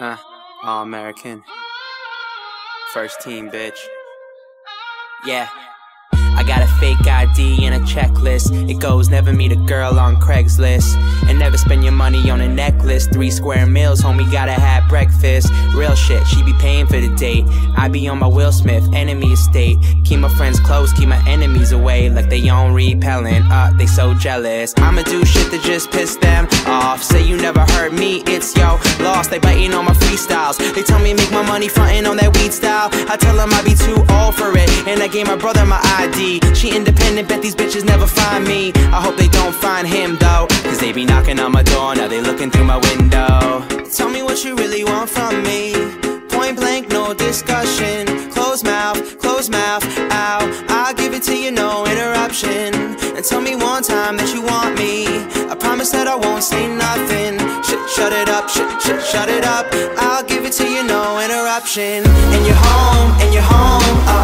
Uh, all American. First team, bitch. Yeah. I got a fake ID and a checklist. It goes never meet a girl on Craigslist. And never spend your money on a necklace. Three square meals, homie, gotta have breakfast. Real shit, she be paying for the date. I be on my Will Smith, enemy estate. Keep my friends close, keep my enemies away. Like they on repellent, uh, they so jealous. I'ma do shit that just piss them off. Say you never heard me, it's yo lost. They biting on my freestyles. They tell me make my money frontin' on that weed style. I tell them I be too old for it. And I gave my brother my ID. She independent, bet these bitches never find me. I hope they don't find him though. Cause they be knocking on my door, now they looking through my window. Tell me what you really want from me. Point blank, no discussion. Close mouth, close mouth, That I won't say nothing. Sh shut it up, sh sh shut it up. I'll give it to you, no interruption. And you're home, and you're home, oh.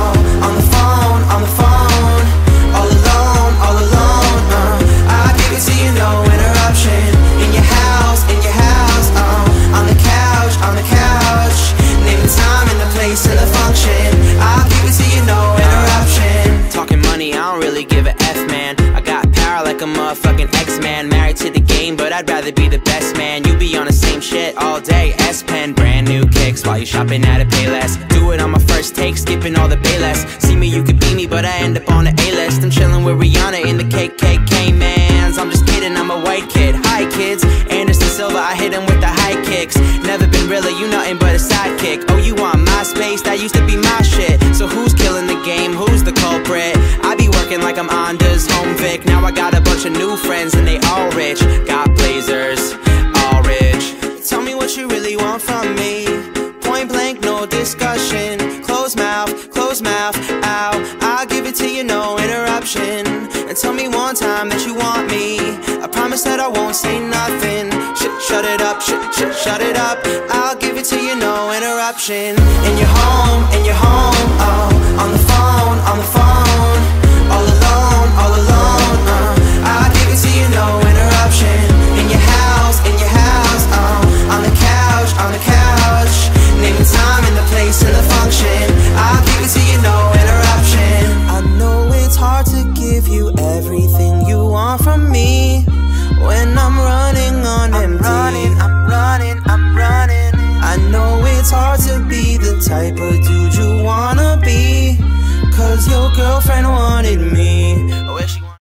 To the game, but I'd rather be the best man. You be on the same shit all day. S Pen, brand new kicks while you shopping at a Payless. Do it on my first take, skipping all the Payless. See me, you could be me, but I end up on the A-list. I'm chilling with Rihanna in the Caymans. I'm just kidding, I'm a white kid. Hi kids, Anderson Silva, I hit him with the high kicks. Never been realer, you nothing but a sidekick. Oh, you want my space? That used to be my shit. So who's they all rich. Got blazers, all rich. Tell me what you really want from me. Point blank, no discussion. Close mouth, close mouth, ow. I'll give it to you, no interruption. And tell me one time that you want me. I promise that I won't say nothing. Sh shut it up, sh sh shut it up. I'll give it to you, no interruption. In you're home, in you're home, place and the function. I'll give it to you, no interruption. I know it's hard to give you everything you want from me. When I'm running on I'm empty. running, I'm running, I'm running. I know it's hard to be the type of dude you wanna be. Cause your girlfriend wanted me.